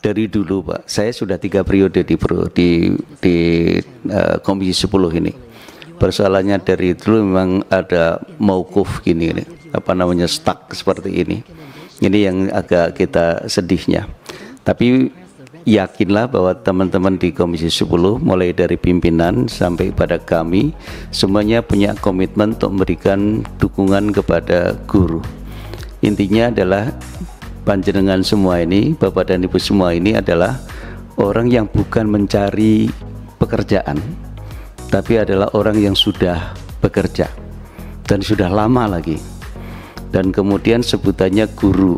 dari dulu Pak, saya sudah tiga periode di di, di uh, Komisi 10 ini. Persoalannya dari dulu memang ada maukuf gini, ini, apa namanya stuck seperti ini. Ini yang agak kita sedihnya. Tapi yakinlah bahwa teman-teman di Komisi 10 mulai dari pimpinan sampai pada kami semuanya punya komitmen untuk memberikan dukungan kepada guru. Intinya adalah panjenengan semua ini, Bapak dan Ibu semua ini adalah orang yang bukan mencari pekerjaan, tapi adalah orang yang sudah bekerja dan sudah lama lagi. Dan kemudian sebutannya guru.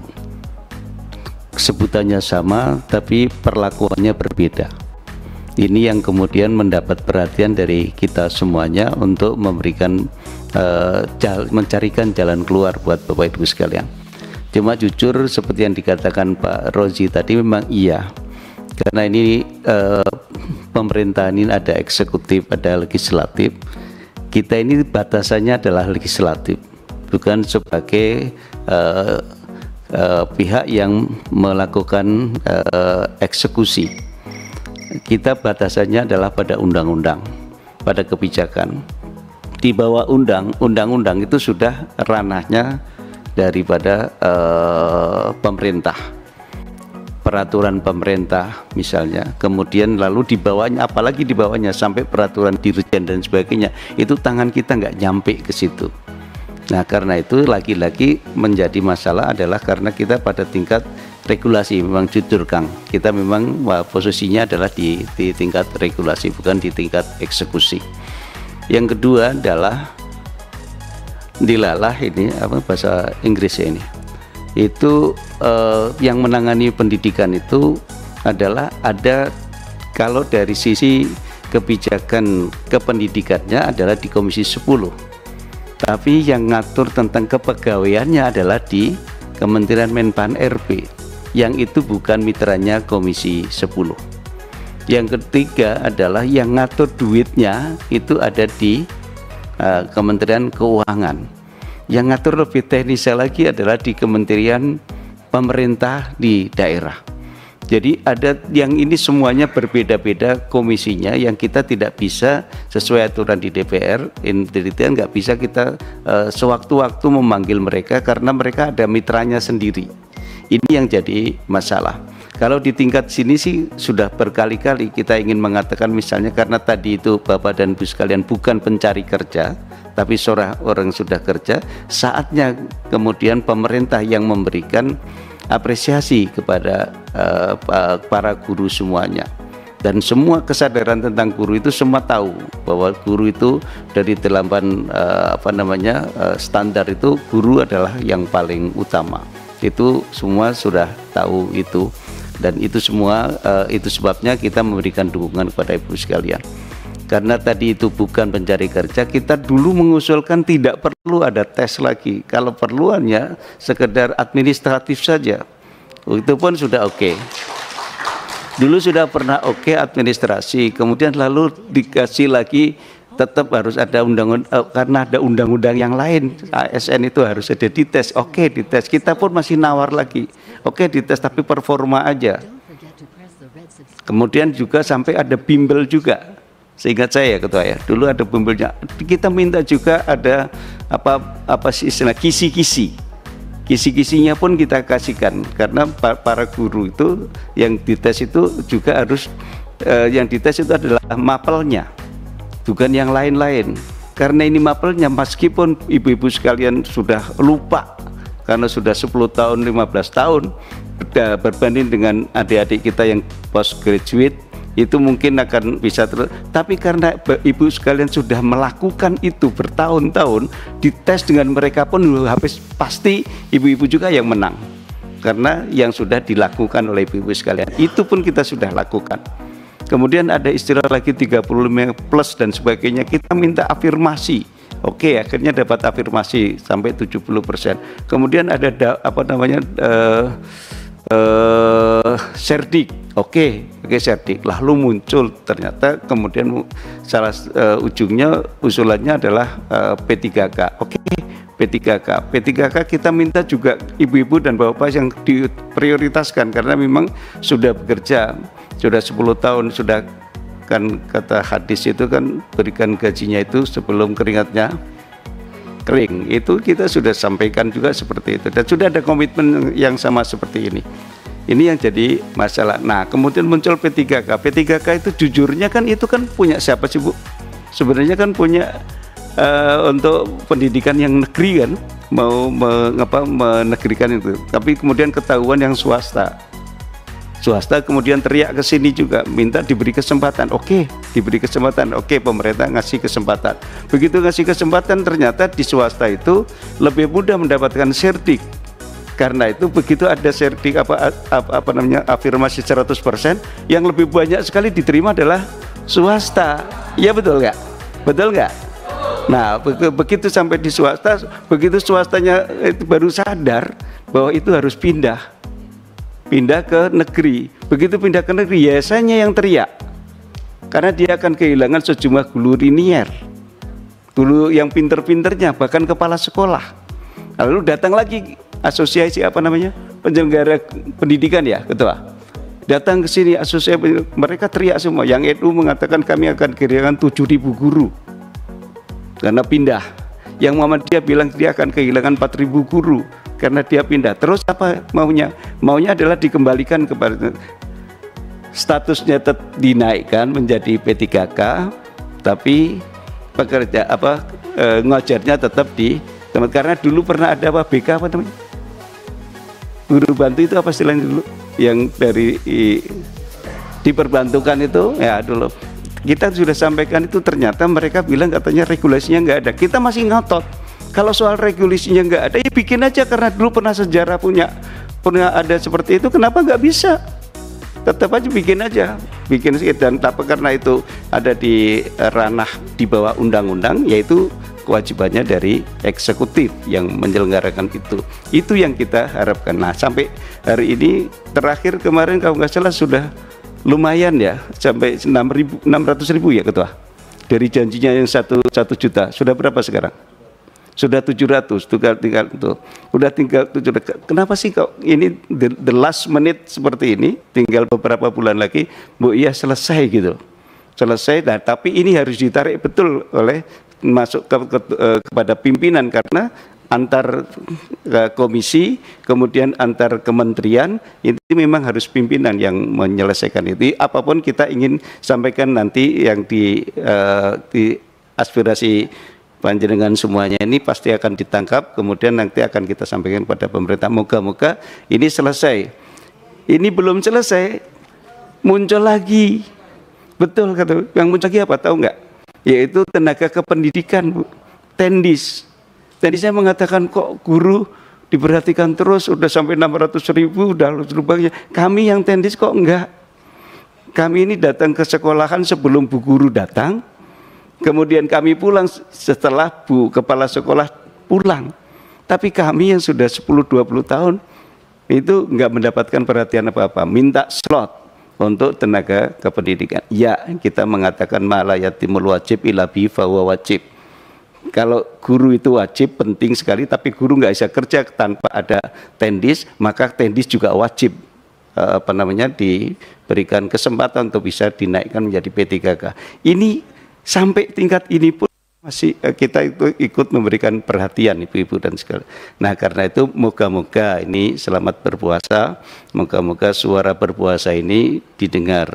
Sebutannya sama tapi perlakuannya berbeda. Ini yang kemudian mendapat perhatian dari kita semuanya untuk memberikan uh, mencarikan jalan keluar buat Bapak Ibu sekalian. Cuma jujur seperti yang dikatakan Pak Rozi tadi memang iya. Karena ini eh, pemerintahan ini ada eksekutif, ada legislatif. Kita ini batasannya adalah legislatif, bukan sebagai eh, eh, pihak yang melakukan eh, eksekusi. Kita batasannya adalah pada undang-undang, pada kebijakan. Di bawah undang, undang-undang itu sudah ranahnya daripada uh, pemerintah. Peraturan pemerintah misalnya kemudian lalu di bawahnya apalagi di bawahnya sampai peraturan dirjen dan sebagainya itu tangan kita nggak nyampe ke situ. Nah karena itu lagi-lagi menjadi masalah adalah karena kita pada tingkat regulasi. Memang jujur Kang kita memang wah, posisinya adalah di, di tingkat regulasi bukan di tingkat eksekusi. Yang kedua adalah dilalah ini apa bahasa Inggrisnya ini. Itu eh, yang menangani pendidikan itu adalah ada kalau dari sisi kebijakan kependidikannya adalah di Komisi 10 tapi yang ngatur tentang kepegawaiannya adalah di Kementerian Menpan RB yang itu bukan mitranya Komisi 10 yang ketiga adalah yang ngatur duitnya itu ada di uh, Kementerian Keuangan. Yang ngatur lebih teknisnya lagi adalah di Kementerian Pemerintah di daerah. Jadi ada yang ini semuanya berbeda-beda komisinya yang kita tidak bisa sesuai aturan di DPR, intelitian nggak bisa kita uh, sewaktu-waktu memanggil mereka karena mereka ada mitranya sendiri. Ini yang jadi masalah. Kalau di tingkat sini sih sudah berkali-kali kita ingin mengatakan misalnya karena tadi itu Bapak dan Ibu sekalian bukan pencari kerja, tapi seorang orang sudah kerja, saatnya kemudian pemerintah yang memberikan apresiasi kepada uh, para guru semuanya. Dan semua kesadaran tentang guru itu semua tahu bahwa guru itu dari delapan uh, apa namanya uh, standar itu guru adalah yang paling utama. Itu semua sudah tahu itu dan itu semua uh, itu sebabnya kita memberikan dukungan kepada ibu sekalian. Karena tadi itu bukan pencari kerja kita dulu mengusulkan tidak perlu ada tes lagi. Kalau perluannya sekedar administratif saja. Itu pun sudah oke. Okay. dulu sudah pernah oke okay administrasi kemudian lalu dikasih lagi tetap harus ada undang-undang uh, karena ada undang-undang yang lain. ASN itu harus ada dites. Oke okay, dites. Kita pun masih nawar lagi. Oke okay, dites tapi performa aja. Kemudian juga sampai ada bimbel juga. Seingat saya ketua ya. Dulu ada bimbelnya. Kita minta juga ada apa apa sih istilah kisi-kisi. Kisi-kisinya pun kita kasihkan. Karena para guru itu yang dites itu juga harus eh, yang dites itu adalah mapelnya bukan yang lain-lain. Karena ini mapelnya meskipun ibu-ibu sekalian sudah lupa karena sudah 10 tahun 15 tahun berbanding dengan adik-adik kita yang postgraduate itu mungkin akan bisa terus tapi karena ibu sekalian sudah melakukan itu bertahun-tahun dites dengan mereka pun habis pasti ibu-ibu juga yang menang. Karena yang sudah dilakukan oleh ibu-ibu sekalian itu pun kita sudah lakukan kemudian ada istilah lagi 35 plus dan sebagainya kita minta afirmasi Oke, akhirnya dapat afirmasi sampai 70%. Kemudian ada da, apa namanya uh, uh. Oke, oke serdik. Lalu muncul ternyata kemudian salah uh, ujungnya usulannya adalah uh, P3K. Oke, P3K. P3K kita minta juga ibu-ibu dan bapak yang diprioritaskan karena memang sudah bekerja sudah 10 tahun sudah kan kata hadis itu kan berikan gajinya itu sebelum keringatnya kering itu kita sudah sampaikan juga seperti itu dan sudah ada komitmen yang sama seperti ini ini yang jadi masalah. Nah, kemudian muncul P3K. P3K itu jujurnya kan itu kan punya siapa sih, Bu? Sebenarnya kan punya uh, untuk pendidikan yang negeri kan mau mengapa menegerikan itu. Tapi kemudian ketahuan yang swasta. Swasta kemudian teriak ke sini juga minta diberi kesempatan. Oke, diberi kesempatan. Oke, pemerintah ngasih kesempatan. Begitu ngasih kesempatan ternyata di swasta itu lebih mudah mendapatkan sertik karena itu begitu ada sertik apa, apa apa namanya afirmasi 100% yang lebih banyak sekali diterima adalah swasta. Iya betul nggak? Betul nggak? Nah, begitu sampai di swasta, begitu swastanya itu baru sadar bahwa itu harus pindah. Pindah ke negeri. Begitu pindah ke negeri, biasanya yang teriak. Karena dia akan kehilangan sejumlah guru linier. Guru yang pinter-pinternya, bahkan kepala sekolah. Lalu datang lagi asosiasi apa namanya penyelenggara pendidikan ya ketua datang ke sini asosiasi mereka teriak semua yang NU mengatakan kami akan kehilangan 7000 guru karena pindah yang Muhammadiyah bilang dia akan kehilangan 4000 guru karena dia pindah. Terus apa maunya? Maunya adalah dikembalikan kepada statusnya dinaikkan menjadi P3K tapi pekerja apa e, ngajarnya tetap di karena dulu pernah ada apa BK apa namanya? Guru bantu itu apa istilahnya dulu? Yang dari i, diperbantukan itu? Ya dulu kita sudah sampaikan itu ternyata mereka bilang katanya regulasinya nggak ada. Kita masih ngotot kalau soal regulasinya nggak ada ya bikin aja. Karena dulu pernah sejarah punya pernah ada seperti itu kenapa nggak bisa? Tetap aja bikin aja. Bikin dan tapi karena itu ada di ranah di bawah undang-undang yaitu kewajibannya dari eksekutif yang menyelenggarakan itu. Itu yang kita harapkan. Nah, sampai hari ini terakhir kemarin kalau nggak salah sudah lumayan ya sampai 6 ribu, 600 ribu ya ketua. Dari janjinya yang satu satu juta. Sudah berapa sekarang sudah 700 tinggal tinggal tuh. Udah tinggal 700 kenapa sih kok ini the, last minute seperti ini tinggal beberapa bulan lagi Bu iya selesai gitu. Selesai nah tapi ini harus ditarik betul oleh masuk ke, ke, uh, kepada pimpinan karena antar uh, komisi kemudian antar kementerian itu memang harus pimpinan yang menyelesaikan itu. Apa pun kita ingin sampaikan nanti yang di, uh, di aspirasi panjenengan semuanya ini pasti akan ditangkap kemudian nanti akan kita sampaikan kepada pemerintah moga-moga ini selesai ini belum selesai muncul lagi betul kata yang muncul lagi apa tahu nggak yaitu tenaga kependidikan Bu. Tendis. Saya mengatakan kok guru diperhatikan terus udah sampai 600 ribu udah lubangnya. Kami yang tendis kok enggak. Kami ini datang ke sekolahan sebelum bu guru datang, kemudian kami pulang setelah bu kepala sekolah pulang. Tapi kami yang sudah 10-20 tahun itu enggak mendapatkan perhatian apa-apa, minta slot untuk tenaga kependidikan. Ya, kita mengatakan malayatimul wajib ila bi wajib. Kalau guru itu wajib penting sekali, tapi guru nggak bisa kerja tanpa ada tendis, maka tendis juga wajib eh, apa namanya diberikan kesempatan untuk bisa dinaikkan menjadi P3K. Ini sampai tingkat ini pun masih eh, kita itu ikut memberikan perhatian ibu-ibu dan segala. Nah karena itu moga-moga ini selamat berpuasa, moga-moga suara berpuasa ini didengar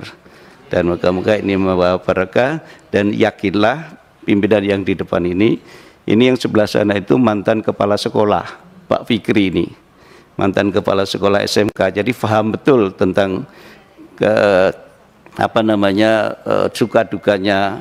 dan moga-moga ini membawa berkah dan yakinlah pimpinan yang di depan ini, ini yang sebelah sana itu mantan kepala sekolah Pak Fikri ini, mantan kepala sekolah SMK, jadi paham betul tentang ke apa namanya suka dukanya